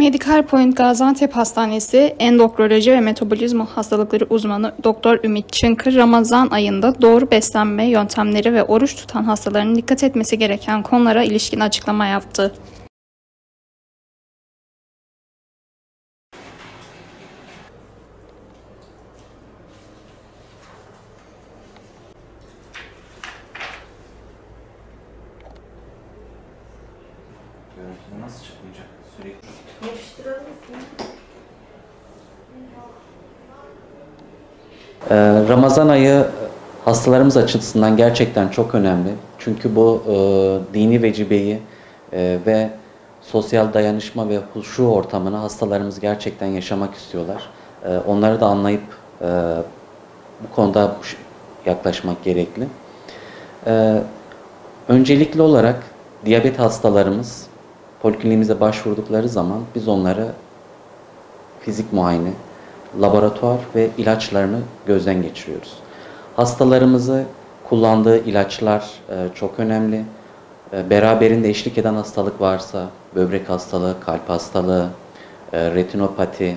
Medical Point Gaziantep Hastanesi Endokroloji ve Metabolizma Hastalıkları uzmanı Doktor Ümit Çınkır Ramazan ayında doğru beslenme yöntemleri ve oruç tutan hastaların dikkat etmesi gereken konulara ilişkin açıklama yaptı. Nasıl çıkmayacak? Sürekli. Ee, Ramazan ayı hastalarımız açısından gerçekten çok önemli. Çünkü bu e, dini vecibeyi e, ve sosyal dayanışma ve huşu ortamını hastalarımız gerçekten yaşamak istiyorlar. E, onları da anlayıp e, bu konuda yaklaşmak gerekli. E, öncelikli olarak diyabet hastalarımız polikliniğimize başvurdukları zaman biz onları fizik muayene, laboratuvar ve ilaçlarını gözden geçiriyoruz. Hastalarımızı kullandığı ilaçlar e, çok önemli. E, beraberinde eşlik eden hastalık varsa, böbrek hastalığı, kalp hastalığı, e, retinopati,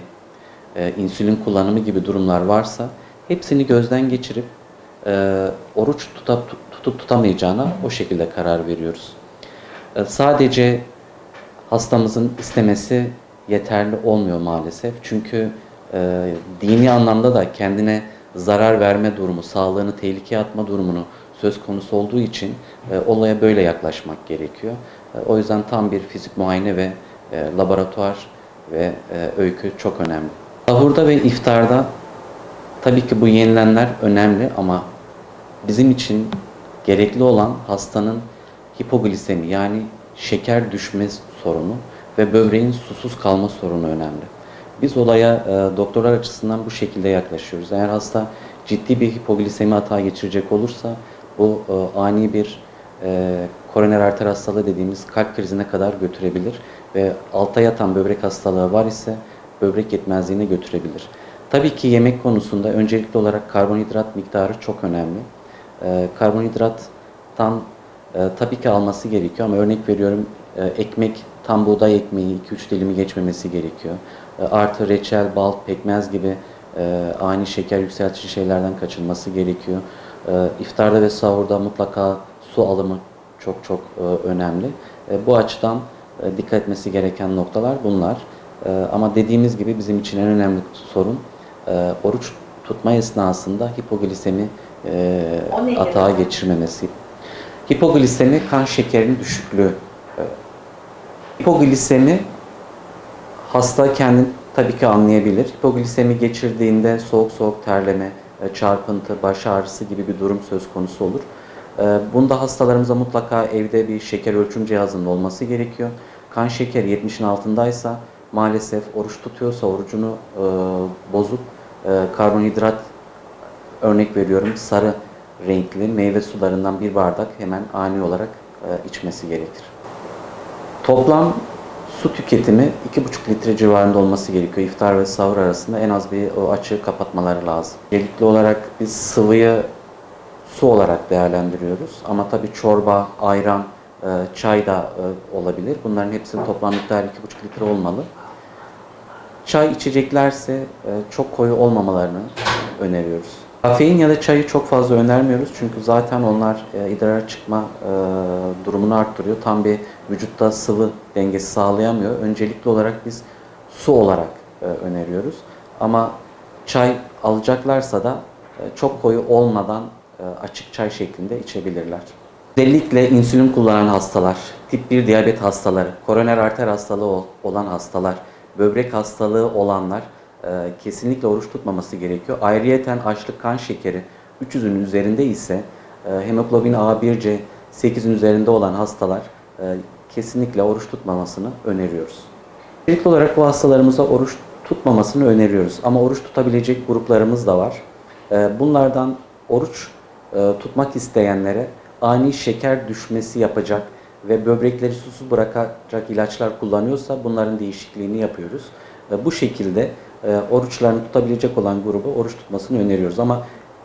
insülin kullanımı gibi durumlar varsa hepsini gözden geçirip oruç tutup, tutup tutamayacağına o şekilde karar veriyoruz. Sadece hastamızın istemesi yeterli olmuyor maalesef. Çünkü e, dini anlamda da kendine zarar verme durumu, sağlığını tehlikeye atma durumunu söz konusu olduğu için e, olaya böyle yaklaşmak gerekiyor. E, o yüzden tam bir fizik muayene ve e, laboratuvar ve e, öykü çok önemli. Sahurda ve iftarda tabii ki bu yenilenler önemli ama bizim için gerekli olan hastanın hipoglisemi yani şeker düşme sorunu ve böbreğin susuz kalma sorunu önemli. Biz olaya e, doktorlar açısından bu şekilde yaklaşıyoruz. Eğer hasta ciddi bir hipoglisemi hata geçirecek olursa bu e, ani bir e, koroner arter hastalığı dediğimiz kalp krizine kadar götürebilir ve alta yatan böbrek hastalığı var ise böbrek yetmezliğine götürebilir. Tabii ki yemek konusunda öncelikli olarak karbonhidrat miktarı çok önemli. E, karbonhidrattan e, tabii ki alması gerekiyor ama örnek veriyorum e, ekmek tam buğday ekmeği 2-3 dilimi geçmemesi gerekiyor. E, artı reçel, bal, pekmez gibi e, ani şeker yükseltici şeylerden kaçınması gerekiyor. E, iftarda ve sahurda mutlaka su alımı çok çok e, önemli. E, bu açıdan e, dikkat etmesi gereken noktalar bunlar. E, ama dediğimiz gibi bizim için en önemli sorun e, oruç tutma esnasında hipoglisemi e, atağa geçirmemesi. Hipoglisemi kan şekerinin düşüklüğü. Hipoglisemi hasta kendini tabii ki anlayabilir. Hipoglisemi geçirdiğinde soğuk soğuk terleme, e, çarpıntı, baş ağrısı gibi bir durum söz konusu olur. E, bunda hastalarımıza mutlaka evde bir şeker ölçüm cihazının olması gerekiyor. Kan şekeri 70'in altındaysa maalesef oruç tutuyorsa orucunu e, bozup karbonhidrat örnek veriyorum sarı renkli meyve sularından bir bardak hemen ani olarak içmesi gerekir. Toplam su tüketimi 2,5 litre civarında olması gerekiyor. İftar ve sahur arasında en az bir o açığı kapatmaları lazım. Gerekli olarak biz sıvıyı su olarak değerlendiriyoruz. Ama tabii çorba, ayran, e, çay da e, olabilir. Bunların hepsinin toplam miktarı 2,5 litre olmalı. Çay içeceklerse e, çok koyu olmamalarını öneriyoruz. Kafein ya da çayı çok fazla önermiyoruz çünkü zaten onlar e, idrar çıkma durumunu arttırıyor. Tam bir vücutta sıvı dengesi sağlayamıyor. Öncelikli olarak biz su olarak e, öneriyoruz. Ama çay alacaklarsa da e, çok koyu olmadan e, açık çay şeklinde içebilirler. Özellikle insülin kullanan hastalar, tip 1 diyabet hastaları, koroner arter hastalığı olan hastalar, böbrek hastalığı olanlar e, kesinlikle oruç tutmaması gerekiyor. Ayrıyeten açlık kan şekeri 300'ün üzerinde ise e, hemoglobin A1C 8'in üzerinde olan hastalar kesinlikle oruç tutmamasını öneriyoruz. İlk olarak bu hastalarımıza oruç tutmamasını öneriyoruz. Ama oruç tutabilecek gruplarımız da var. E, bunlardan oruç e, tutmak isteyenlere ani şeker düşmesi yapacak ve böbrekleri susuz bırakacak ilaçlar kullanıyorsa bunların değişikliğini yapıyoruz. Bu şekilde e, oruçlarını tutabilecek olan grubu oruç tutmasını öneriyoruz. Ama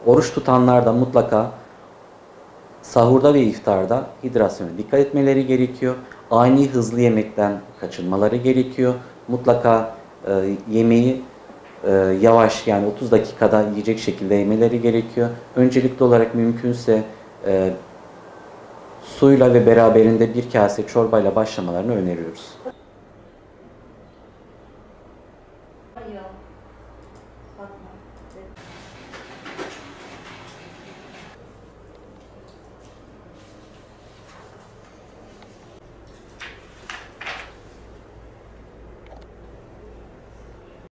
oruç tutanlar da mutlaka sahurda ve iftarda hidrasyona dikkat etmeleri gerekiyor. Ani hızlı yemekten kaçınmaları gerekiyor. mutlaka e, yemeği e, yavaş yani 30 dakikada yiyecek şekilde yemeleri gerekiyor. Öncelikli olarak mümkünse e, suyla ve beraberinde bir kase çorbayla başlamalarını öneriyoruz.